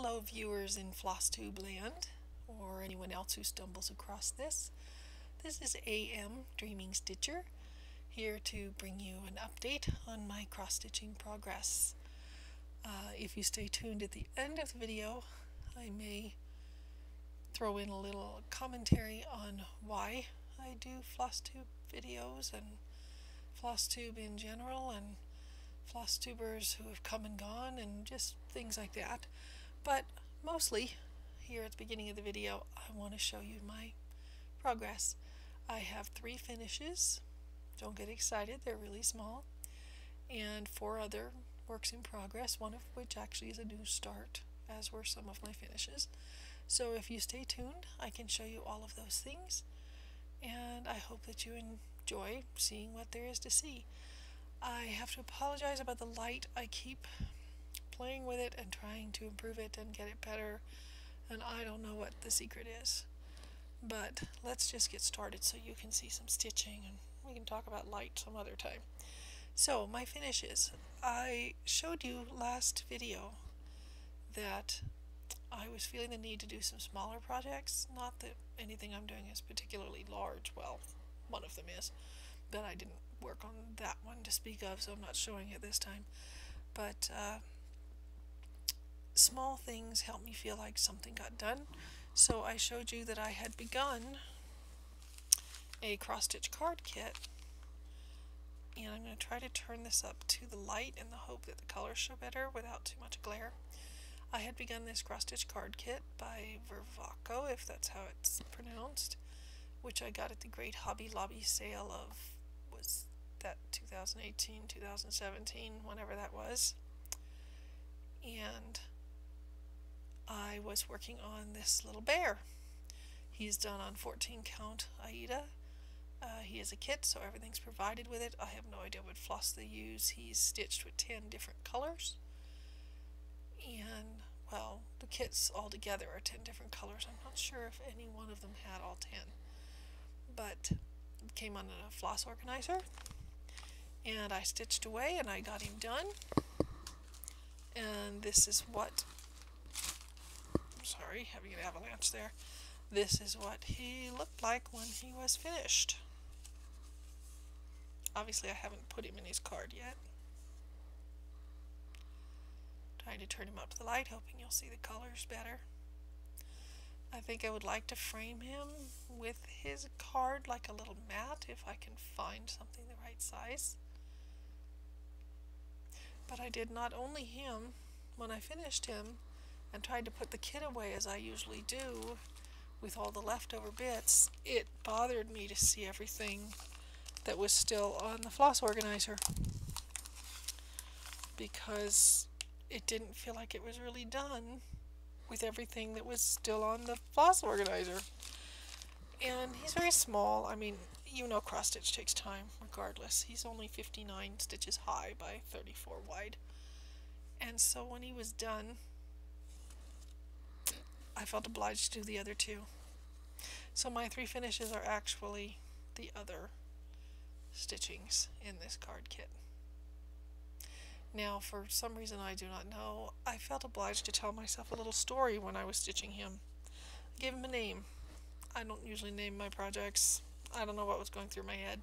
Hello viewers in FlossTube land, or anyone else who stumbles across this. This is AM Dreaming Stitcher, here to bring you an update on my cross-stitching progress. Uh, if you stay tuned at the end of the video, I may throw in a little commentary on why I do FlossTube videos and FlossTube in general and floss tubers who have come and gone and just things like that. But mostly, here at the beginning of the video, I want to show you my progress. I have three finishes. Don't get excited, they're really small. And four other works in progress, one of which actually is a new start, as were some of my finishes. So if you stay tuned, I can show you all of those things. And I hope that you enjoy seeing what there is to see. I have to apologize about the light. I keep playing with it and trying to improve it and get it better, and I don't know what the secret is. But let's just get started so you can see some stitching and we can talk about light some other time. So, my finishes. I showed you last video that I was feeling the need to do some smaller projects. Not that anything I'm doing is particularly large. Well, one of them is, but I didn't work on that one to speak of, so I'm not showing it this time. But uh, small things help me feel like something got done. So I showed you that I had begun a cross-stitch card kit. And I'm going to try to turn this up to the light in the hope that the colors show better without too much glare. I had begun this cross-stitch card kit by Vervaco, if that's how it's pronounced, which I got at the Great Hobby Lobby sale of was that 2018, 2017, whenever that was. And I was working on this little bear. He's done on 14 count Aida. Uh, he is a kit, so everything's provided with it. I have no idea what floss they use. He's stitched with 10 different colors. And, well, the kits all together are 10 different colors. I'm not sure if any one of them had all 10. But came on a floss organizer and I stitched away and I got him done and this is what sorry having an avalanche there. This is what he looked like when he was finished. Obviously I haven't put him in his card yet. Trying to turn him up to the light hoping you'll see the colors better. I think I would like to frame him with his card like a little mat if I can find something the right size. But I did not only him, when I finished him and tried to put the kit away as I usually do with all the leftover bits, it bothered me to see everything that was still on the floss organizer because it didn't feel like it was really done with everything that was still on the floss organizer. And he's very small. I mean, you know cross stitch takes time regardless. He's only 59 stitches high by 34 wide. And so when he was done, I felt obliged to do the other two. So my three finishes are actually the other stitchings in this card kit. Now, for some reason I do not know, I felt obliged to tell myself a little story when I was stitching him. I gave him a name. I don't usually name my projects. I don't know what was going through my head.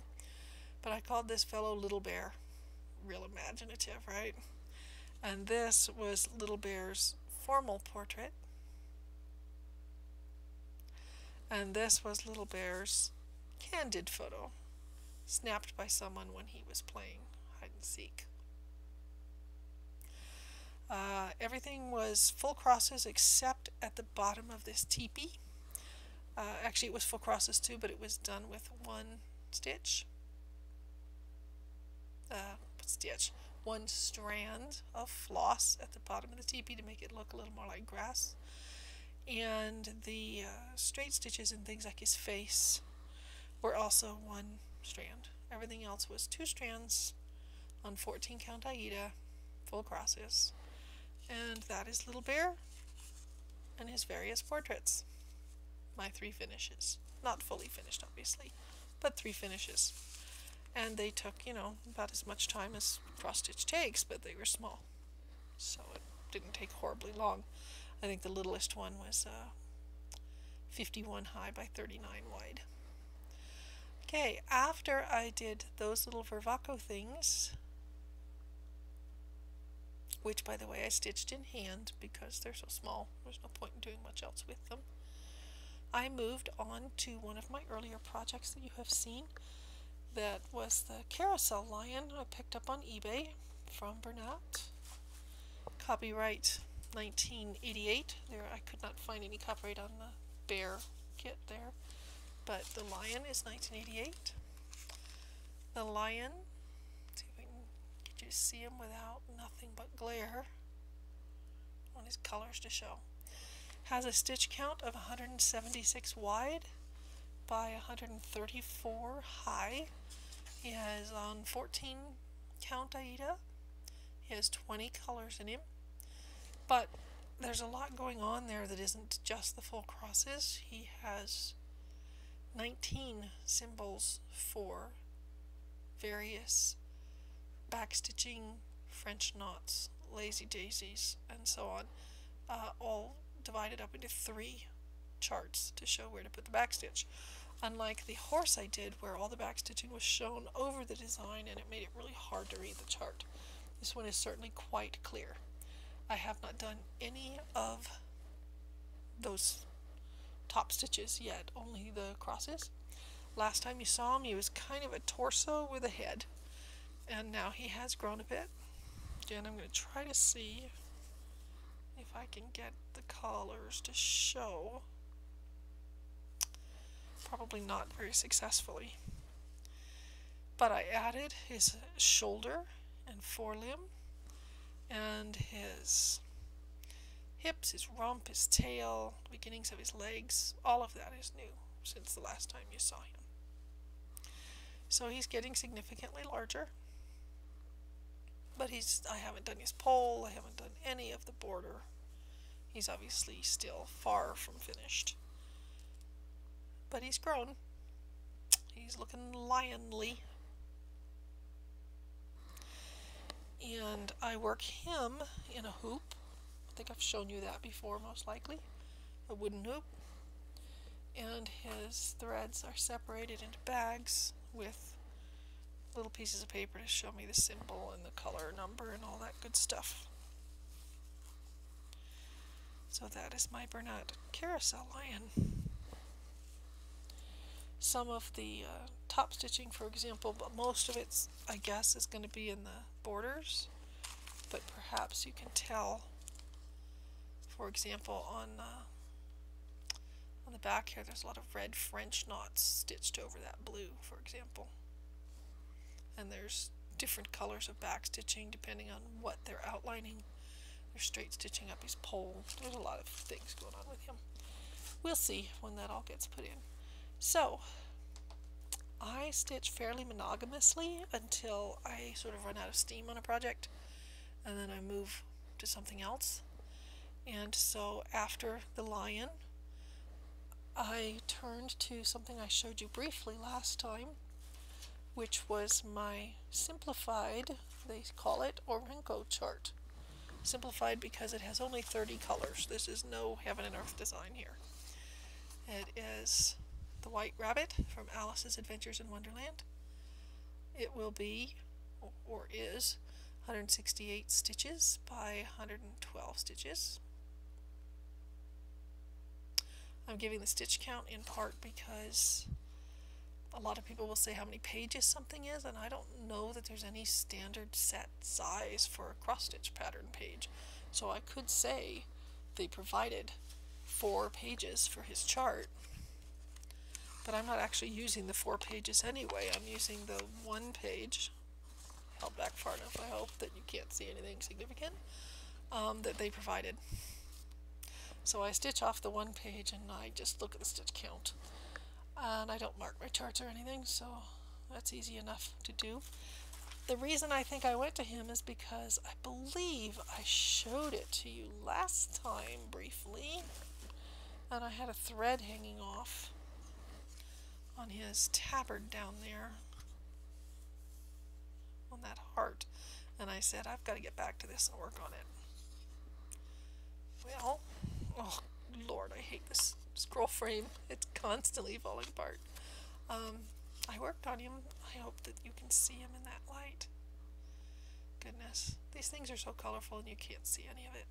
But I called this fellow Little Bear. Real imaginative, right? And this was Little Bear's formal portrait. And this was Little Bear's candid photo, snapped by someone when he was playing hide and seek. Uh, everything was full crosses except at the bottom of this teepee. Uh, actually, it was full crosses too, but it was done with one stitch. Uh, stitch. One strand of floss at the bottom of the teepee to make it look a little more like grass. And the uh, straight stitches and things like his face were also one strand. Everything else was two strands on 14 count Aida, full crosses. And that is Little Bear and his various portraits. My three finishes. Not fully finished, obviously, but three finishes. And they took, you know, about as much time as cross stitch takes, but they were small. So it didn't take horribly long. I think the littlest one was uh, 51 high by 39 wide. Okay, after I did those little Vervaco things, which by the way I stitched in hand because they're so small, there's no point in doing much else with them. I moved on to one of my earlier projects that you have seen. That was the carousel lion I picked up on eBay from Bernat. Copyright 1988. There, I could not find any copyright on the bear kit there, but the lion is 1988. The lion, see if can get you see him without nothing but glare. Want his colors to show. Has a stitch count of 176 wide by 134 high. He has on 14 count Aida. He has 20 colors in him. But there's a lot going on there that isn't just the full crosses. He has 19 symbols for various backstitching, French knots, lazy daisies, and so on, uh, all divided up into three charts to show where to put the backstitch. Unlike the horse I did, where all the backstitching was shown over the design and it made it really hard to read the chart. This one is certainly quite clear. I have not done any of those top stitches yet, only the crosses. Last time you saw him, he was kind of a torso with a head, and now he has grown a bit. Again, I'm going to try to see if I can get the colors to show. Probably not very successfully. But I added his shoulder and forelimb and his hips, his rump, his tail, beginnings of his legs, all of that is new since the last time you saw him. So he's getting significantly larger. But he's I haven't done his pole, I haven't done any of the border. He's obviously still far from finished. But he's grown. He's looking lionly and I work him in a hoop. I think I've shown you that before most likely. A wooden hoop. And his threads are separated into bags with little pieces of paper to show me the symbol and the color number and all that good stuff. So that is my Bernat Carousel Lion. Some of the uh, top stitching, for example, but most of it, I guess, is going to be in the borders, but perhaps you can tell, for example, on uh, on the back here, there's a lot of red French knots stitched over that blue, for example. And there's different colors of back stitching depending on what they're outlining. They're straight stitching up his pole. There's a lot of things going on with him. We'll see when that all gets put in. So, I stitch fairly monogamously until I sort of run out of steam on a project and then I move to something else. And so after the lion, I turned to something I showed you briefly last time, which was my simplified, they call it, Orenco chart. Simplified because it has only 30 colors. This is no heaven and earth design here. It is the White Rabbit from Alice's Adventures in Wonderland. It will be, or is, 168 stitches by 112 stitches. I'm giving the stitch count in part because a lot of people will say how many pages something is, and I don't know that there's any standard set size for a cross stitch pattern page. So I could say they provided four pages for his chart, but I'm not actually using the four pages anyway. I'm using the one page, held back far enough I hope that you can't see anything significant, um, that they provided. So I stitch off the one page and I just look at the stitch count. And I don't mark my charts or anything, so that's easy enough to do. The reason I think I went to him is because I believe I showed it to you last time briefly, and I had a thread hanging off on his tabard down there on that heart and I said I've got to get back to this and work on it well oh, Lord, I hate this scroll frame. It's constantly falling apart. Um, I worked on him. I hope that you can see him in that light. Goodness, these things are so colorful and you can't see any of it.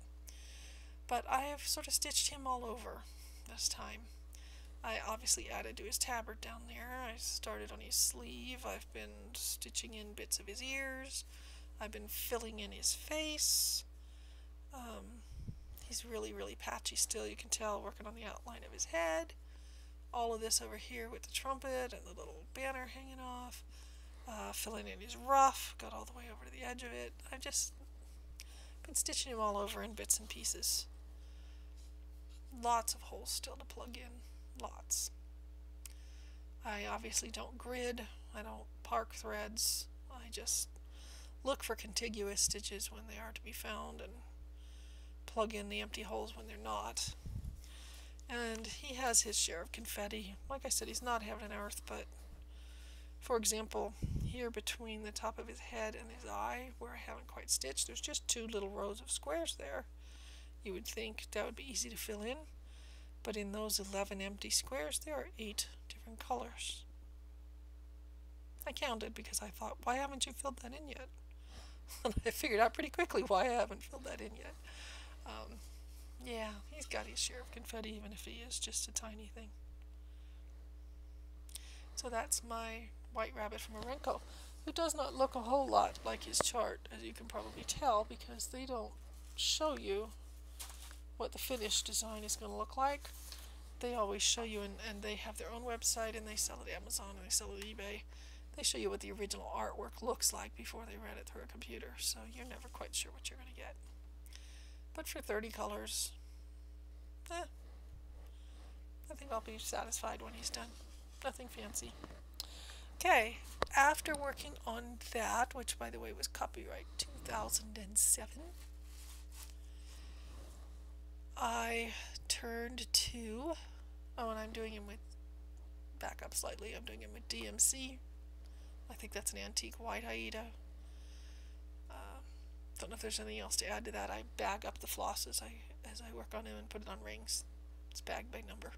But I have sort of stitched him all over this time. I obviously added to his tabard down there. I started on his sleeve. I've been stitching in bits of his ears. I've been filling in his face. Um, he's really, really patchy still. You can tell working on the outline of his head. All of this over here with the trumpet and the little banner hanging off. Uh, filling in his ruff. Got all the way over to the edge of it. I've just been stitching him all over in bits and pieces. Lots of holes still to plug in. Lots. I obviously don't grid. I don't park threads. I just look for contiguous stitches when they are to be found and plug in the empty holes when they're not. And he has his share of confetti. Like I said, he's not heaven and earth, but for example, here between the top of his head and his eye, where I haven't quite stitched, there's just two little rows of squares there. You would think that would be easy to fill in, but in those 11 empty squares, there are eight different colors. I counted because I thought, why haven't you filled that in yet? and I figured out pretty quickly why I haven't filled that in yet. Um, yeah, he's got his share of confetti, even if he is just a tiny thing. So that's my white rabbit from Orenco, who does not look a whole lot like his chart, as you can probably tell, because they don't show you what the finished design is going to look like. They always show you, and, and they have their own website, and they sell it at Amazon, and they sell it at eBay. They show you what the original artwork looks like before they run it through a computer, so you're never quite sure what you're going to get. But for 30 colors, eh, I think I'll be satisfied when he's done. Nothing fancy. Okay, after working on that, which by the way was copyright 2007, I turned to, oh, and I'm doing him with, back up slightly, I'm doing him with DMC. I think that's an antique white Aida. Uh, don't know if there's anything else to add to that. I bag up the floss as I, as I work on him and put it on rings. It's bag by number.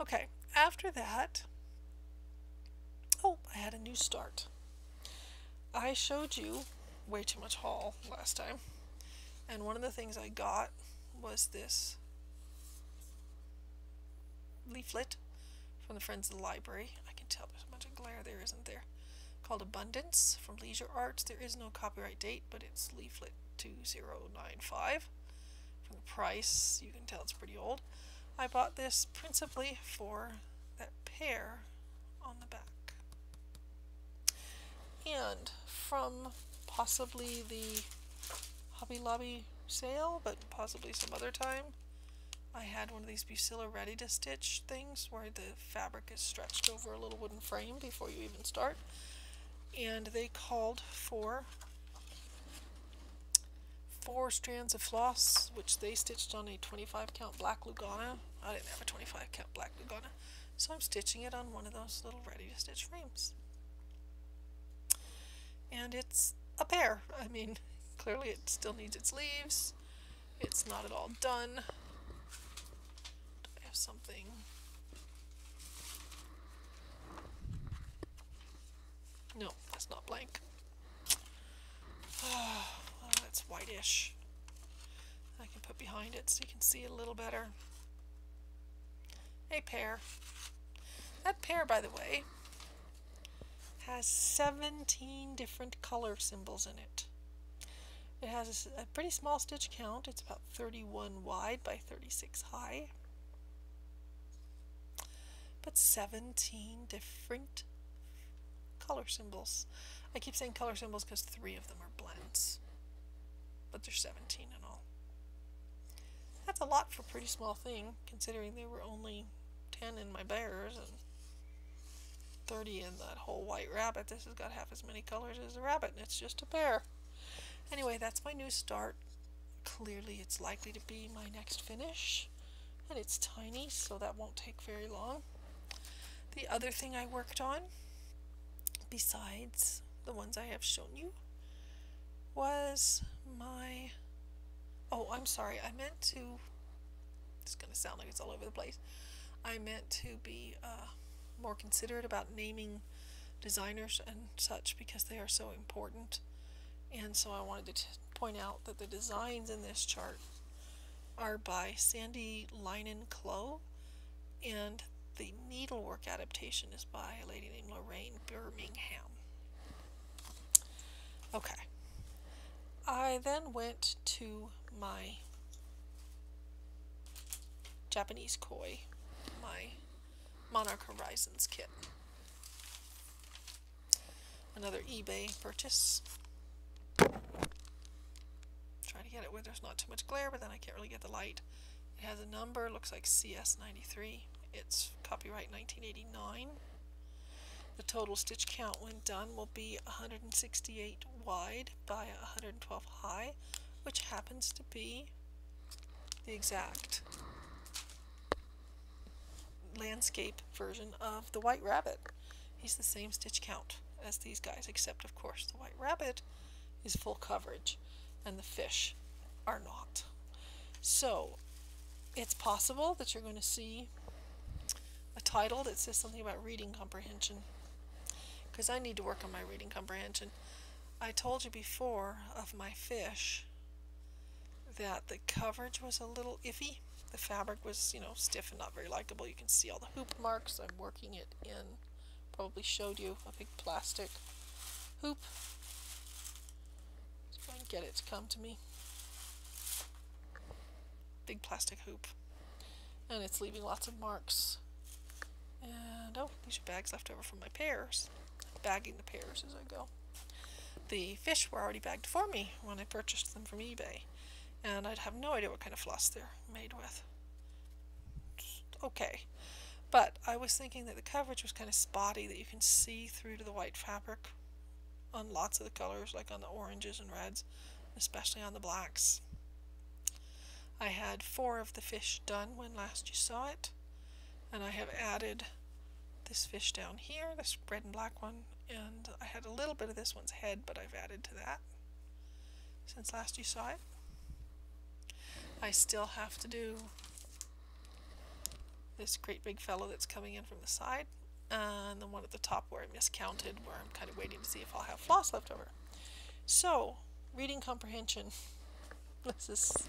Okay, after that, oh, I had a new start. I showed you way too much haul last time, and one of the things I got was this leaflet from the Friends of the Library. I can tell there's a bunch of glare there, isn't there? Called Abundance from Leisure Arts. There is no copyright date, but it's leaflet 2095. From the price, you can tell it's pretty old. I bought this principally for that pear on the back. And from possibly the Hobby Lobby sale, but possibly some other time, I had one of these Bucilla ready to stitch things where the fabric is stretched over a little wooden frame before you even start. And they called for four strands of floss, which they stitched on a 25 count black Lugana. I didn't have a 25 count black Lugana, so I'm stitching it on one of those little ready to stitch frames. And it's a pair. I mean, clearly it still needs its leaves. It's not at all done. Do I have something? No, that's not blank. Oh, that's whitish. I can put behind it so you can see it a little better. A pear. That pear, by the way, has 17 different color symbols in it. It has a pretty small stitch count. It's about 31 wide by 36 high. But 17 different color symbols. I keep saying color symbols because three of them are blends. But there's 17 in all. That's a lot for a pretty small thing, considering there were only 10 in my bears and 30 in that whole white rabbit. This has got half as many colors as a rabbit, and it's just a pear. Anyway, that's my new start. Clearly it's likely to be my next finish. And it's tiny, so that won't take very long. The other thing I worked on, besides the ones I have shown you, was my... Oh, I'm sorry, I meant to... It's going to sound like it's all over the place. I meant to be uh, more considerate about naming designers and such because they are so important. And so I wanted to point out that the designs in this chart are by Sandy Lynam Clough and the needlework adaptation is by a lady named Lorraine Birmingham. Okay. I then went to my Japanese koi, my Monarch Horizons kit. Another eBay purchase. Get it where there's not too much glare, but then I can't really get the light. It has a number, looks like CS93. It's copyright 1989. The total stitch count when done will be 168 wide by 112 high, which happens to be the exact landscape version of the White Rabbit. He's the same stitch count as these guys, except of course the White Rabbit is full coverage and the fish are not. So it's possible that you're going to see a title that says something about reading comprehension because I need to work on my reading comprehension. I told you before of my fish that the coverage was a little iffy. The fabric was, you know, stiff and not very likable. You can see all the hoop marks. I'm working it in. Probably showed you a big plastic hoop. Let's try and get it to come to me. Big plastic hoop. And it's leaving lots of marks. And, oh, these are bags left over from my pears bagging the pears as I go. The fish were already bagged for me when I purchased them from eBay, and I'd have no idea what kind of floss they're made with. Okay, but I was thinking that the coverage was kind of spotty, that you can see through to the white fabric on lots of the colors, like on the oranges and reds, especially on the blacks. I had four of the fish done when last you saw it, and I have added this fish down here, this red and black one, and I had a little bit of this one's head, but I've added to that since last you saw it. I still have to do this great big fellow that's coming in from the side, and the one at the top where I miscounted, where I'm kind of waiting to see if I'll have floss left over. So, reading comprehension. This is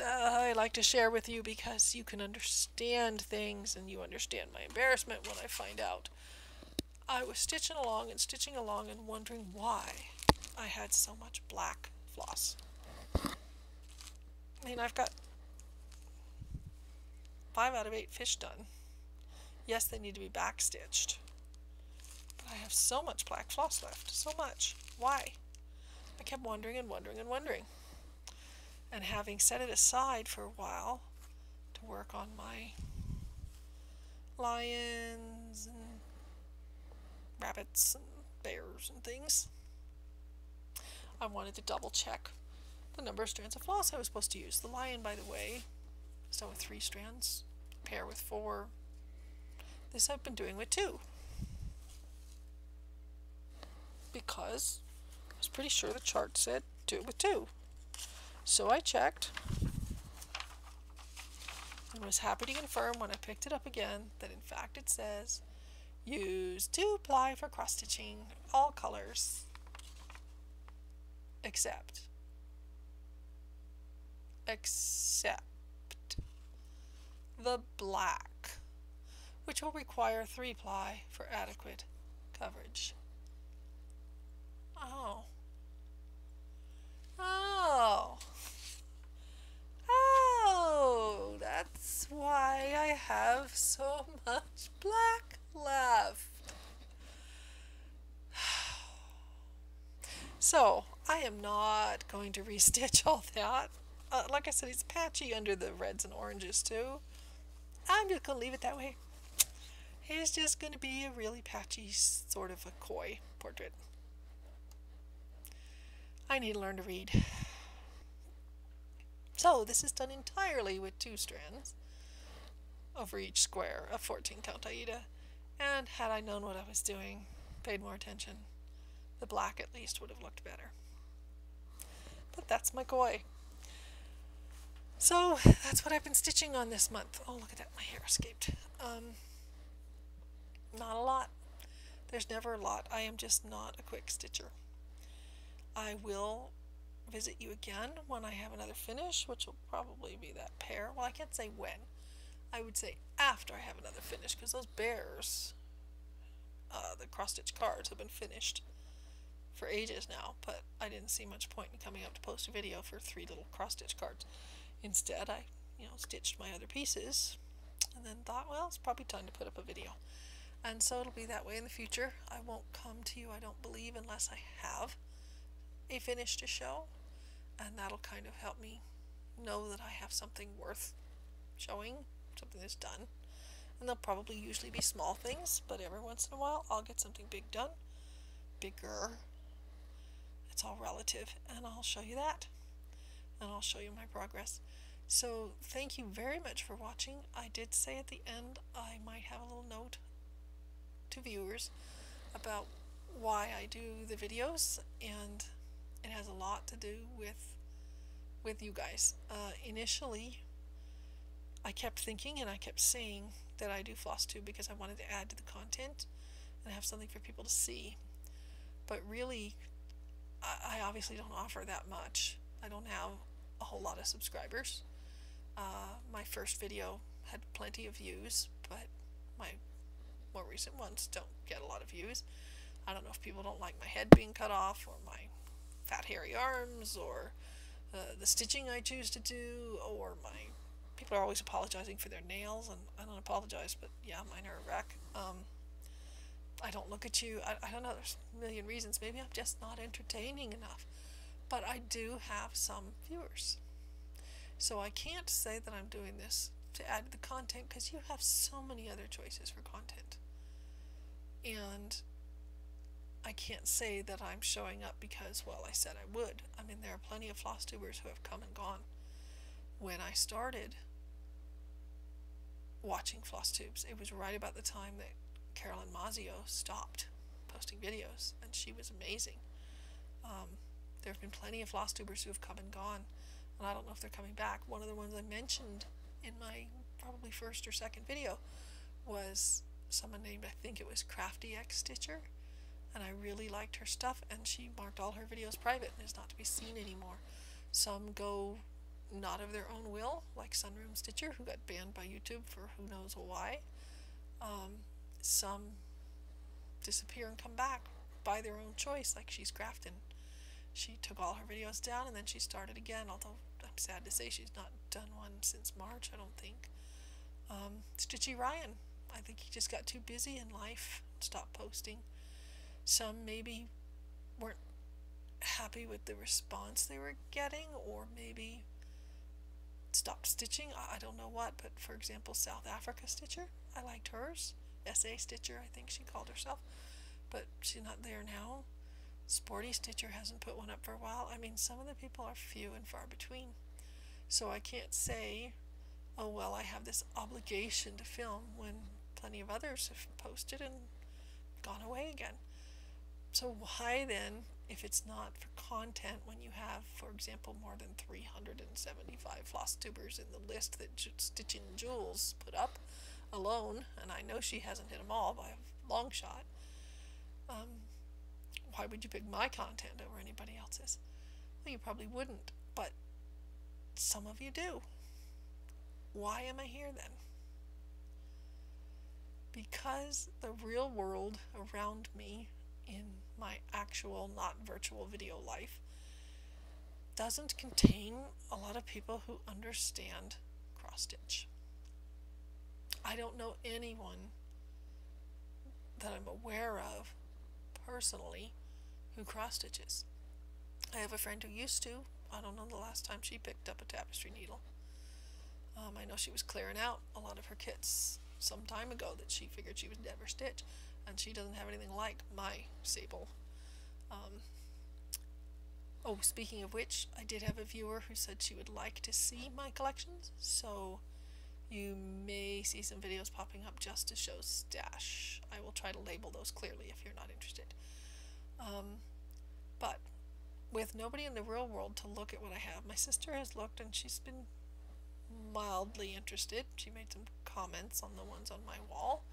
uh, I like to share with you because you can understand things and you understand my embarrassment when I find out I was stitching along and stitching along and wondering why I had so much black floss. I mean, I've got five out of eight fish done. Yes, they need to be backstitched. But I have so much black floss left. So much. Why? I kept wondering and wondering and wondering. And having set it aside for a while to work on my lions and rabbits and bears and things. I wanted to double check the number of strands of floss I was supposed to use. The lion, by the way, is done with three strands, pair with four. This I've been doing with two. Because I was pretty sure the chart said do it with two. So I checked and was happy to confirm when I picked it up again that in fact it says Use two ply for cross stitching all colors except except the black which will require three ply for adequate coverage. Oh. Oh. Oh, that's why I have so much black left. So, I am not going to restitch all that. Uh, like I said, it's patchy under the reds and oranges too. I'm just going to leave it that way. It's just going to be a really patchy sort of a koi portrait. I need to learn to read. So this is done entirely with two strands over each square of 14 count Aida. And had I known what I was doing, paid more attention, the black at least would have looked better. But that's my koi. So that's what I've been stitching on this month. Oh, look at that, my hair escaped. Um, not a lot. There's never a lot. I am just not a quick stitcher. I will visit you again when I have another finish, which will probably be that pair. Well, I can't say when. I would say after I have another finish, because those bears, uh, the cross-stitch cards, have been finished for ages now, but I didn't see much point in coming up to post a video for three little cross-stitch cards. Instead, I, you know, stitched my other pieces, and then thought, well, it's probably time to put up a video. And so it'll be that way in the future. I won't come to you, I don't believe, unless I have a finish to show and that'll kind of help me know that I have something worth showing, something that's done. And they'll probably usually be small things, but every once in a while I'll get something big done. Bigger. It's all relative, and I'll show you that. And I'll show you my progress. So thank you very much for watching. I did say at the end I might have a little note to viewers about why I do the videos and it has a lot to do with with you guys. Uh, initially, I kept thinking and I kept saying that I do floss tube because I wanted to add to the content and have something for people to see. But really, I, I obviously don't offer that much. I don't have a whole lot of subscribers. Uh, my first video had plenty of views, but my more recent ones don't get a lot of views. I don't know if people don't like my head being cut off or my fat hairy arms or uh, the stitching I choose to do or my people are always apologizing for their nails and I don't apologize but yeah mine are a wreck. Um, I don't look at you. I, I don't know there's a million reasons. Maybe I'm just not entertaining enough but I do have some viewers. So I can't say that I'm doing this to add the content because you have so many other choices for content. And I can't say that I'm showing up because, well, I said I would. I mean, there are plenty of floss tubers who have come and gone. When I started watching floss tubes, it was right about the time that Carolyn Mazio stopped posting videos, and she was amazing. Um, there have been plenty of floss tubers who have come and gone, and I don't know if they're coming back. One of the ones I mentioned in my probably first or second video was someone named, I think it was Crafty X Stitcher and I really liked her stuff and she marked all her videos private and is not to be seen anymore. Some go not of their own will, like Sunroom Stitcher, who got banned by YouTube for who knows why. Um, some disappear and come back by their own choice, like she's Grafton. She took all her videos down and then she started again, although I'm sad to say she's not done one since March, I don't think. Um, Stitchy Ryan, I think he just got too busy in life, stopped posting. Some maybe weren't happy with the response they were getting, or maybe stopped stitching. I don't know what, but for example, South Africa Stitcher, I liked hers. SA Stitcher, I think she called herself, but she's not there now. Sporty Stitcher hasn't put one up for a while. I mean, some of the people are few and far between. So I can't say, oh, well, I have this obligation to film when plenty of others have posted and gone away again. So why then, if it's not for content, when you have, for example, more than 375 floss tubers in the list that Stitching Jules put up alone, and I know she hasn't hit them all by a long shot, um, why would you pick my content over anybody else's? Well, you probably wouldn't, but some of you do. Why am I here then? Because the real world around me in my actual, not virtual video life doesn't contain a lot of people who understand cross stitch. I don't know anyone that I'm aware of personally who cross stitches. I have a friend who used to. I don't know the last time she picked up a tapestry needle. Um, I know she was clearing out a lot of her kits some time ago that she figured she would never stitch and she doesn't have anything like my sable. Um, oh, speaking of which, I did have a viewer who said she would like to see my collections, so you may see some videos popping up just to show stash. I will try to label those clearly if you're not interested. Um, but with nobody in the real world to look at what I have, my sister has looked and she's been mildly interested. She made some comments on the ones on my wall.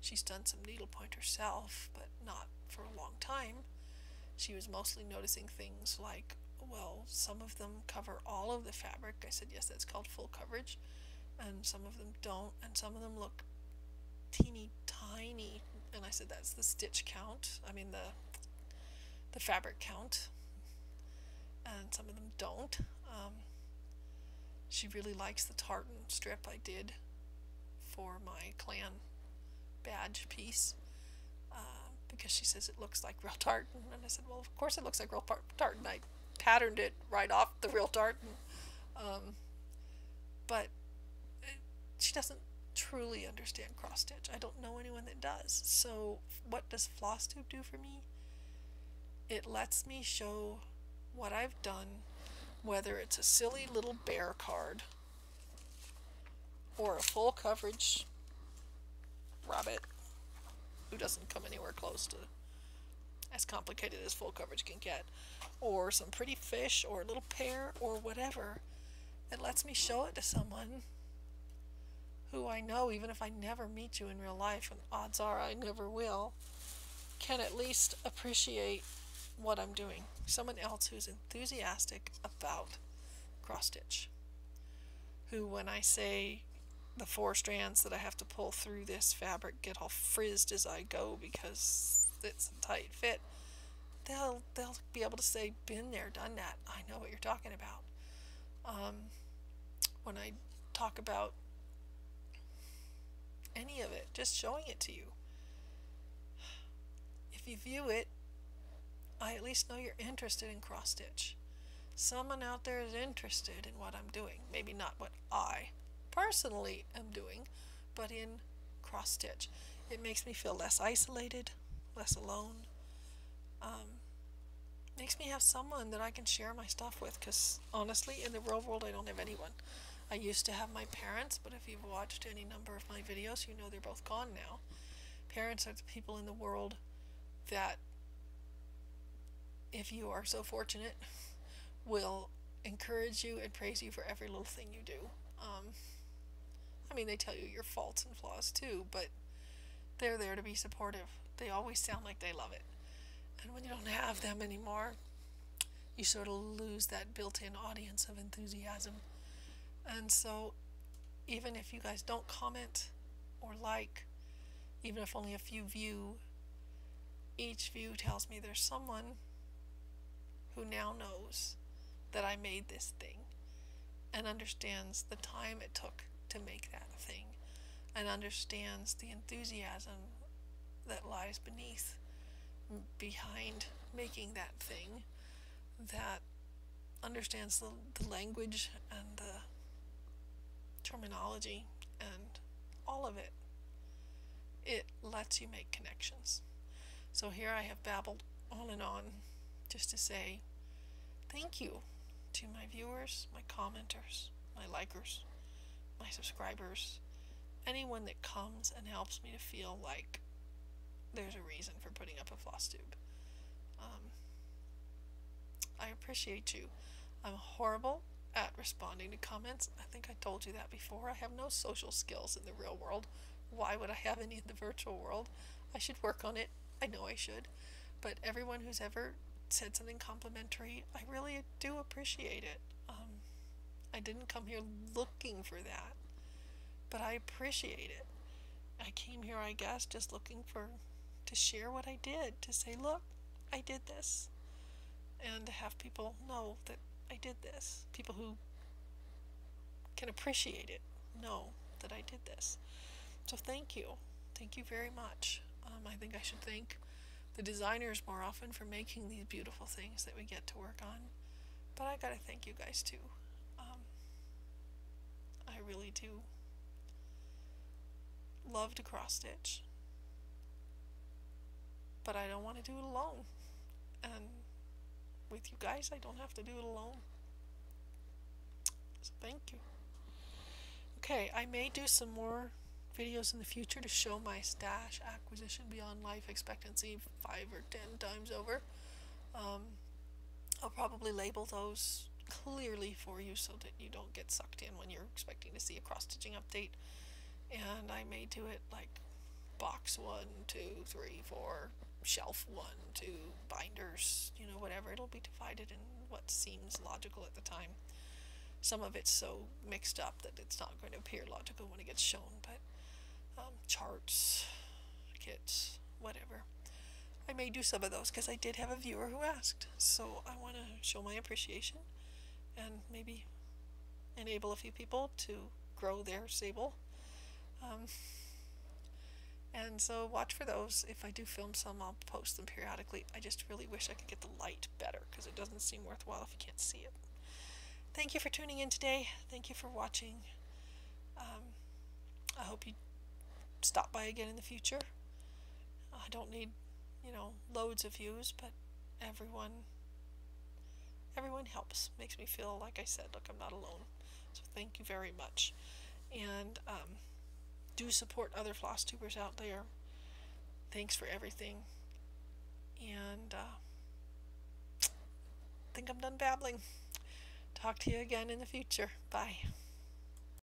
She's done some needlepoint herself, but not for a long time. She was mostly noticing things like, well, some of them cover all of the fabric. I said, yes, that's called full coverage. And some of them don't, and some of them look teeny tiny. And I said, that's the stitch count. I mean, the the fabric count. And some of them don't. Um, she really likes the tartan strip I did for my clan badge piece uh, because she says it looks like real tartan. And I said, well, of course it looks like real tartan. I patterned it right off the real tartan. Um, but it, she doesn't truly understand cross stitch. I don't know anyone that does. So what does floss tube do for me? It lets me show what I've done whether it's a silly little bear card or a full coverage rabbit who doesn't come anywhere close to as complicated as full coverage can get, or some pretty fish or a little pear or whatever. It lets me show it to someone who I know, even if I never meet you in real life, and odds are I never will, can at least appreciate what I'm doing. Someone else who's enthusiastic about cross stitch. Who, when I say the four strands that I have to pull through this fabric get all frizzed as I go because it's a tight fit, they'll they'll be able to say, "Been there, done that. I know what you're talking about." Um, when I talk about any of it, just showing it to you. If you view it I at least know you're interested in cross stitch. Someone out there is interested in what I'm doing. Maybe not what I personally am doing, but in cross stitch. It makes me feel less isolated, less alone. Um, makes me have someone that I can share my stuff with because honestly, in the real world, I don't have anyone. I used to have my parents, but if you've watched any number of my videos, you know they're both gone now. Parents are the people in the world that if you are so fortunate, will encourage you and praise you for every little thing you do. Um, I mean, they tell you your faults and flaws too, but they're there to be supportive. They always sound like they love it. And when you don't have them anymore, you sort of lose that built in audience of enthusiasm. And so, even if you guys don't comment or like, even if only a few view, each view tells me there's someone who now knows that I made this thing and understands the time it took to make that thing and understands the enthusiasm that lies beneath behind making that thing that understands the, the language and the terminology and all of it. It lets you make connections. So here I have babbled on and on just to say thank you to my viewers, my commenters, my likers, my subscribers, anyone that comes and helps me to feel like there's a reason for putting up a floss tube. Um, I appreciate you. I'm horrible at responding to comments. I think I told you that before. I have no social skills in the real world. Why would I have any in the virtual world? I should work on it. I know I should. But everyone who's ever said something complimentary, I really do appreciate it. I didn't come here looking for that, but I appreciate it. I came here, I guess, just looking for to share what I did, to say, look, I did this, and to have people know that I did this. People who can appreciate it know that I did this. So thank you. Thank you very much. Um, I think I should thank the designers more often for making these beautiful things that we get to work on. But I gotta thank you guys too. Really do love to cross stitch. But I don't want to do it alone. And with you guys, I don't have to do it alone. So thank you. Okay, I may do some more videos in the future to show my stash acquisition beyond life expectancy five or ten times over. Um, I'll probably label those clearly for you so that you don't get sucked in when you're expecting to see a cross stitching update. And I may do it like box one, two, three, four, shelf one, two, binders, you know, whatever. It'll be divided in what seems logical at the time. Some of it's so mixed up that it's not going to appear logical when it gets shown, but um, charts, kits, whatever. I may do some of those because I did have a viewer who asked. So I want to show my appreciation and maybe enable a few people to grow their sable. Um, and so watch for those. If I do film some, I'll post them periodically. I just really wish I could get the light better because it doesn't seem worthwhile if you can't see it. Thank you for tuning in today. Thank you for watching. Um, I hope you stop by again in the future. I don't need, you know, loads of views, but everyone everyone helps. Makes me feel like I said, look, I'm not alone. So thank you very much. And um, do support other floss tubers out there. Thanks for everything. And uh, think I'm done babbling. Talk to you again in the future. Bye.